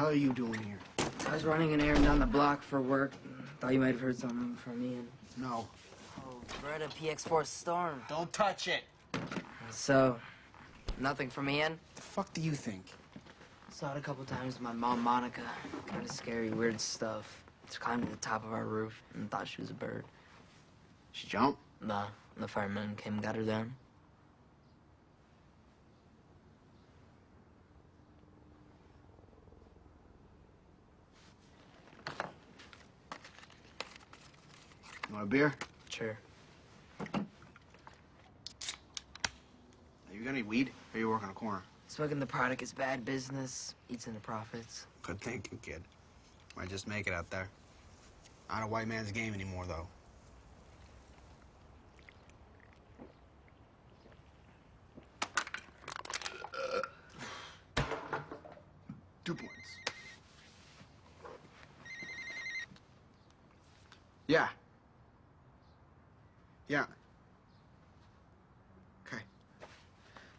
hell are you doing here? I was running an errand down the block for work. Thought you might have heard something from Ian. No. Oh, a PX4 storm. Don't touch it. So, nothing from Ian? The fuck do you think? Saw it a couple times with my mom, Monica. Kind of scary, weird stuff. She climbed to the top of our roof and thought she was a bird. She jumped? Nah, the firemen came and got her down. You want a beer? Sure. Are you got any weed? Or you working a corner? Smoking the product is bad business. Eats into profits. Good thinking, kid. Might just make it out there. Not a white man's game anymore, though. Two points. Yeah. Yeah. Okay.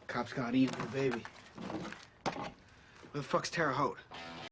Cops got Ian, baby. Where the fuck's Terre Haute?